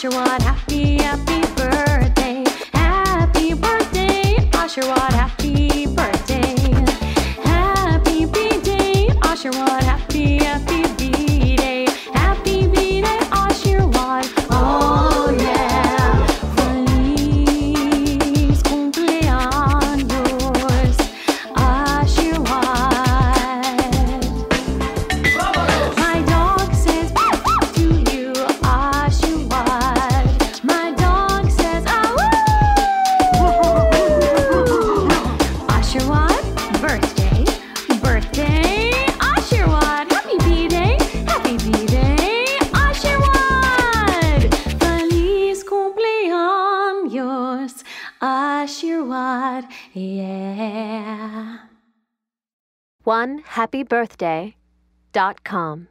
Aashirwad, happy, happy birthday. Happy birthday, happy birthday. Happy Aashirwad, happy, happy B-Day. Birthday, birthday, Aashirwad. Happy B-Day, happy B-Day, Aashirwad. Feliz cumpleaños, Aashirwad, yeah. One happy birthday dot com.